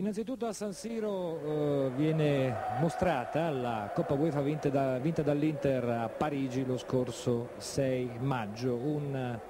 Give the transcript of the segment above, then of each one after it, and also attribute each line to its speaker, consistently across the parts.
Speaker 1: Innanzitutto a San Siro eh, viene mostrata la Coppa UEFA vinta, da, vinta dall'Inter a Parigi lo scorso 6 maggio, un eh,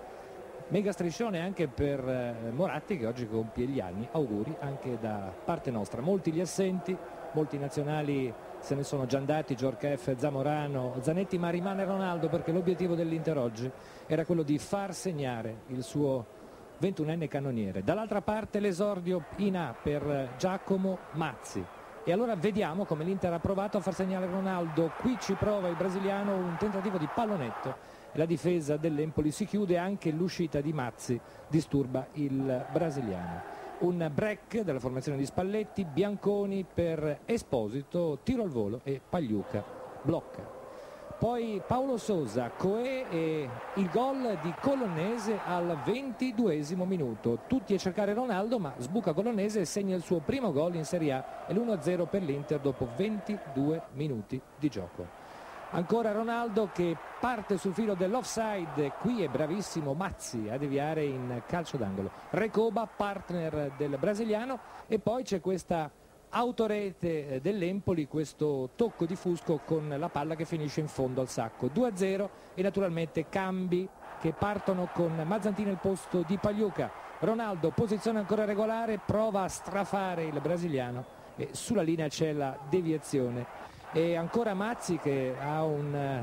Speaker 1: mega striscione anche per eh, Moratti che oggi compie gli anni, auguri anche da parte nostra. Molti gli assenti, molti nazionali se ne sono già andati, Giorgef, Zamorano, Zanetti, ma rimane Ronaldo perché l'obiettivo dell'Inter oggi era quello di far segnare il suo 21enne cannoniere. Dall'altra parte l'esordio in A per Giacomo Mazzi. E allora vediamo come l'Inter ha provato a far segnare Ronaldo. Qui ci prova il brasiliano un tentativo di pallonetto. La difesa dell'Empoli si chiude, anche l'uscita di Mazzi disturba il brasiliano. Un break della formazione di Spalletti, Bianconi per Esposito, tiro al volo e Pagliuca blocca. Poi Paolo Sosa, Coe e il gol di Colonnese al 22 minuto. Tutti a cercare Ronaldo ma sbuca Colonnese e segna il suo primo gol in Serie A e l'1-0 per l'Inter dopo 22 minuti di gioco. Ancora Ronaldo che parte sul filo dell'offside, qui è bravissimo Mazzi a deviare in calcio d'angolo. Recoba, partner del brasiliano e poi c'è questa autorete eh, dell'Empoli questo tocco di Fusco con la palla che finisce in fondo al sacco. 2-0 e naturalmente cambi che partono con Mazzantini al posto di Pagliuca. Ronaldo posizione ancora regolare prova a strafare il brasiliano e sulla linea c'è la deviazione. E ancora Mazzi che ha un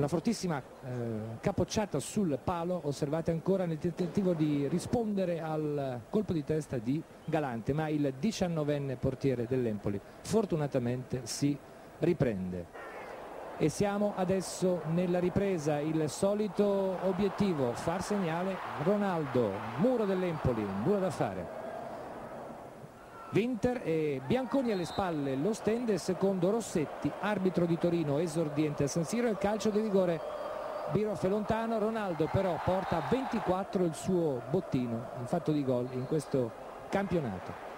Speaker 1: una fortissima eh, capocciata sul palo, osservate ancora nel tentativo di rispondere al colpo di testa di Galante, ma il diciannovenne portiere dell'Empoli fortunatamente si riprende. E siamo adesso nella ripresa, il solito obiettivo, far segnale Ronaldo, muro dell'Empoli, nulla da fare. Winter e Bianconi alle spalle lo stende secondo Rossetti, arbitro di Torino esordiente a San Siro il calcio di rigore. Biroff è lontano, Ronaldo però porta a 24 il suo bottino in fatto di gol in questo campionato.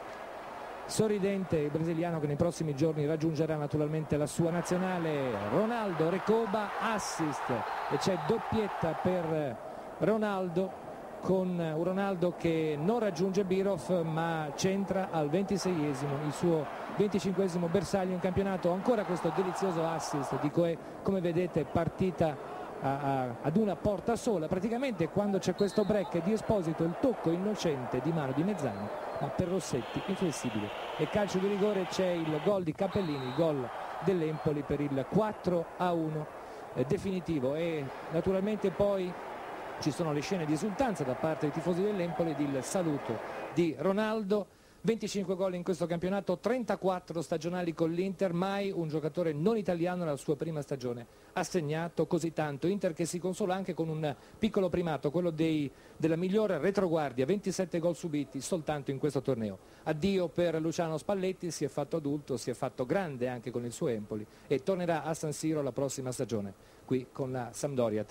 Speaker 1: Sorridente il brasiliano che nei prossimi giorni raggiungerà naturalmente la sua nazionale, Ronaldo Recoba, assist. E c'è doppietta per Ronaldo con un Ronaldo che non raggiunge Biroff ma centra al 26esimo il suo 25esimo bersaglio in campionato. Ancora questo delizioso assist di Coe come vedete partita a, a, ad una porta sola. Praticamente quando c'è questo break di Esposito il tocco innocente di mano di Mezzani ma per Rossetti inflessibile. E calcio di rigore c'è il gol di Cappellini il gol dell'Empoli per il 4 a 1 eh, definitivo. E naturalmente poi ci sono le scene di esultanza da parte dei tifosi dell'Empoli ed il saluto di Ronaldo 25 gol in questo campionato, 34 stagionali con l'Inter, mai un giocatore non italiano nella sua prima stagione ha segnato così tanto. Inter che si consola anche con un piccolo primato, quello dei, della migliore retroguardia, 27 gol subiti soltanto in questo torneo. Addio per Luciano Spalletti, si è fatto adulto, si è fatto grande anche con il suo Empoli e tornerà a San Siro la prossima stagione, qui con la Sampdoria.